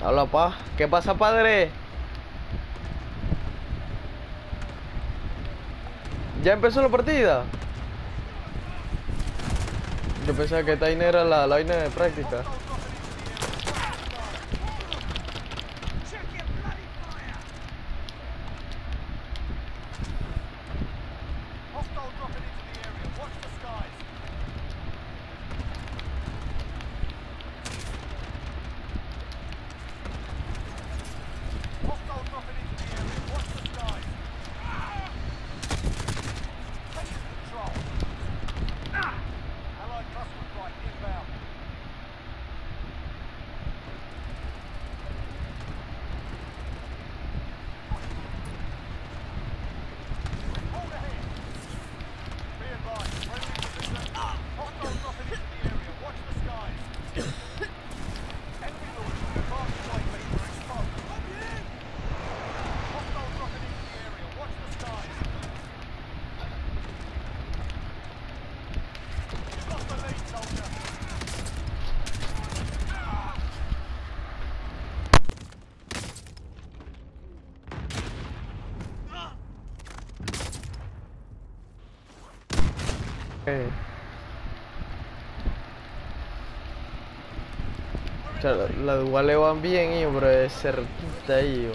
Hola, pa. ¿Qué pasa, padre? ¿Ya empezó la partida? Yo pensaba que Tainer era la, la de práctica. O sea, las duales van bien, y bro, es cerquita ahí,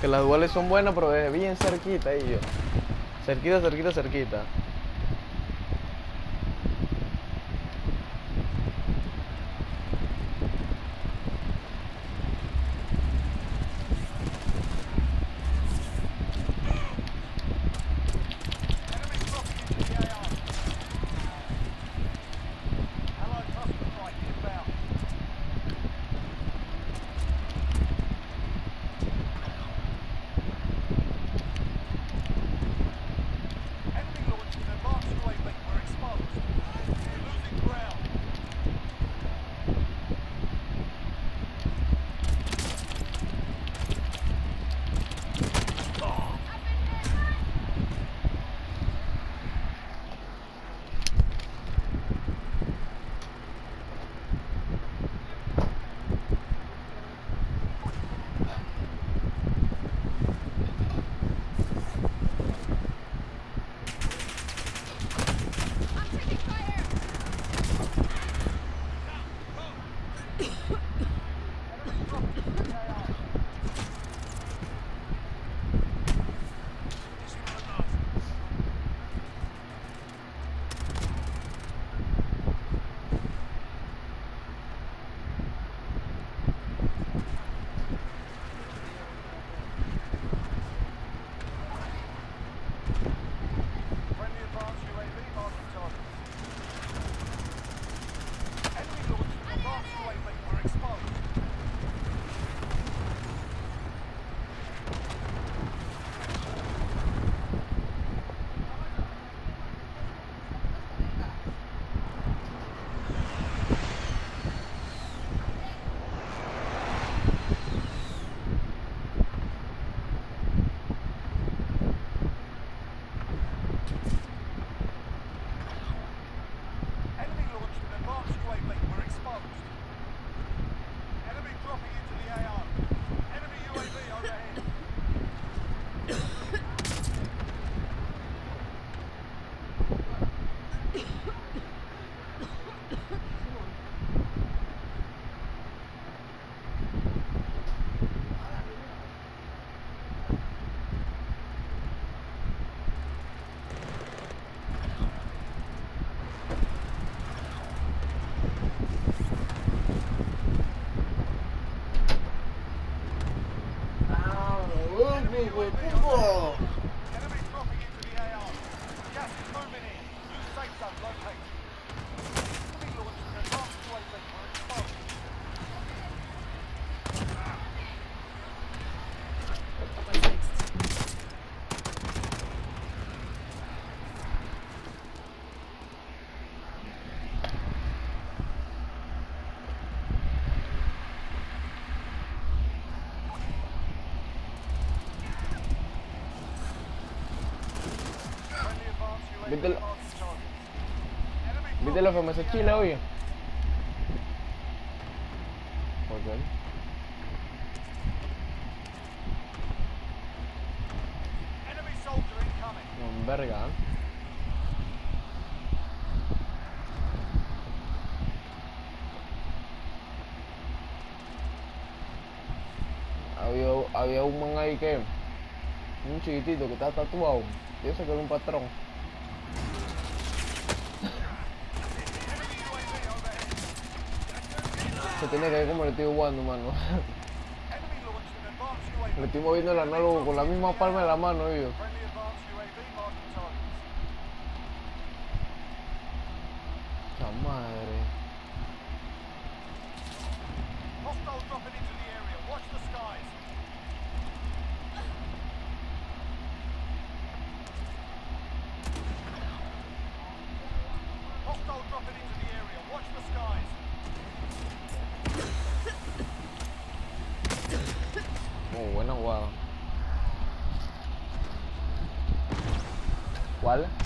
Que las duales son buenas, pero es bien cerquita ahí, yo. Cerquita, cerquita, cerquita. with. ¿Viste, lo- ¿Viste lo hace Chile hoy? Ok. Enemy soldier incoming. No, verga. Había, había un man ahí que, un chiquitito que está tatuado. Yo sé que era un patrón. Se tiene que haber convertido guando, mano. Enemy launched an advanced UAV. Le estoy moviendo el análogo con la misma palma de la mano, targets. La madre. Hostile dropping into the area. Watch the skies. Oh, buena jugada. ¿Cuál?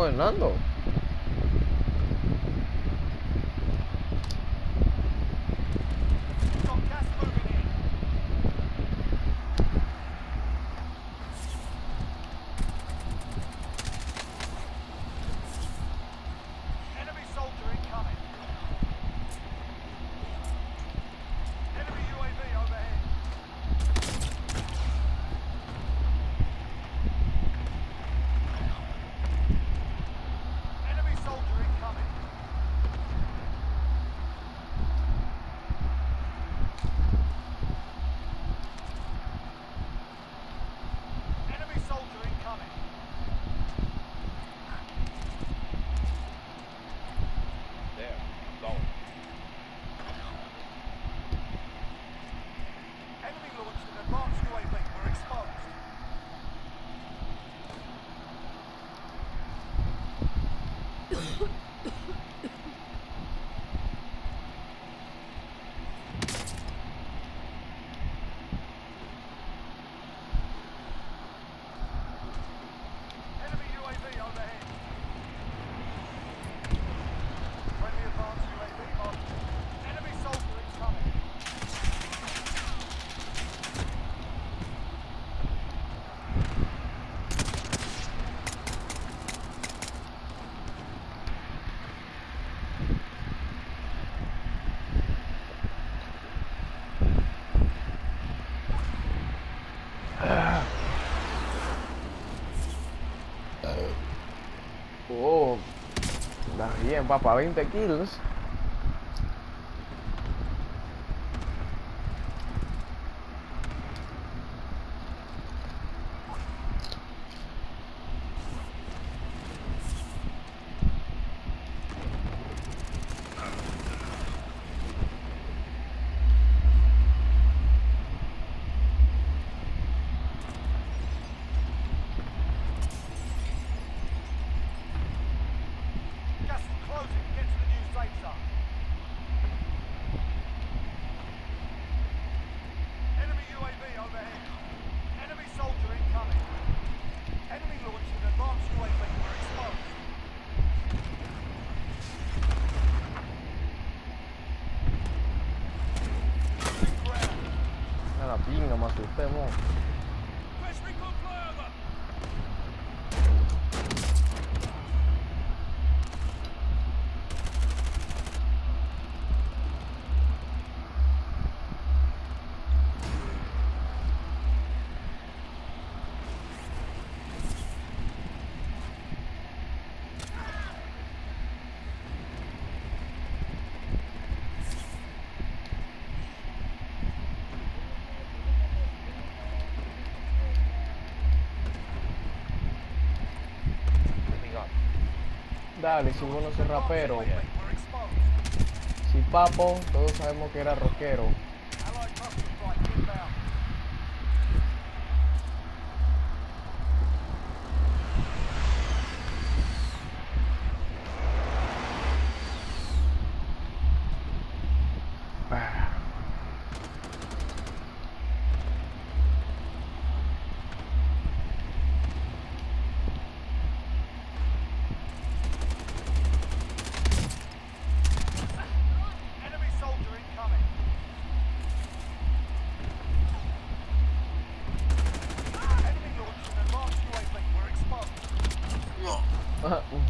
Ganando. Bien, papá, 20 kilos. 意味が増すといっぱいもう Dale, si vos no sos rapero. Si papo, todos sabemos que era rockero. 啊。